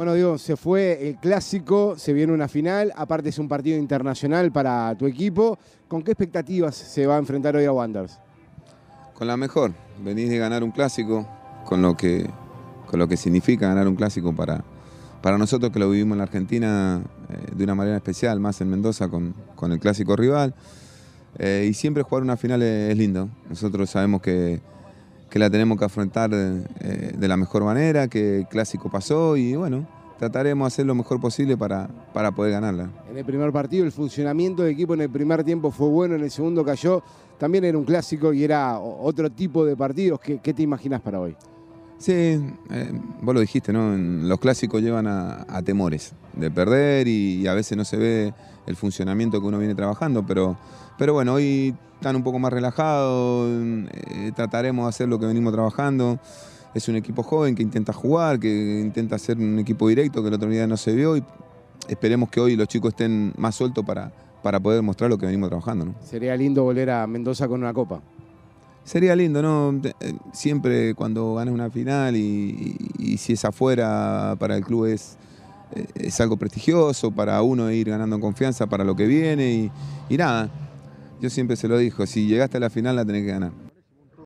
Bueno, digo, se fue el clásico, se viene una final, aparte es un partido internacional para tu equipo. ¿Con qué expectativas se va a enfrentar hoy a Wanderers? Con la mejor. Venís de ganar un clásico, con lo que, con lo que significa ganar un clásico para, para nosotros que lo vivimos en la Argentina eh, de una manera especial, más en Mendoza con, con el clásico rival. Eh, y siempre jugar una final es, es lindo. Nosotros sabemos que, que la tenemos que afrontar eh, de la mejor manera, que el clásico pasó y bueno, trataremos de hacer lo mejor posible para, para poder ganarla. En el primer partido el funcionamiento del equipo en el primer tiempo fue bueno, en el segundo cayó. También era un clásico y era otro tipo de partidos. ¿Qué, qué te imaginas para hoy? Sí, eh, vos lo dijiste, ¿no? Los clásicos llevan a, temores de perder y, y, a veces no se ve el funcionamiento que uno viene trabajando, pero, pero bueno, hoy están un poco más relajados, eh, trataremos de hacer lo que venimos trabajando. Es un equipo joven que intenta jugar, que intenta hacer un equipo directo que el otro día no se vio y esperemos que hoy los chicos estén más sueltos para, para poder mostrar lo que venimos trabajando. ¿no? Sería lindo volver a Mendoza con una copa. Sería lindo, ¿no? Eh, siempre cuando ganas una final y, si es afuera para el club es, eh, es algo prestigioso, para uno ir ganando confianza para lo que viene y, y nada. Yo siempre se lo digo, si llegaste a la final la tenés que ganar.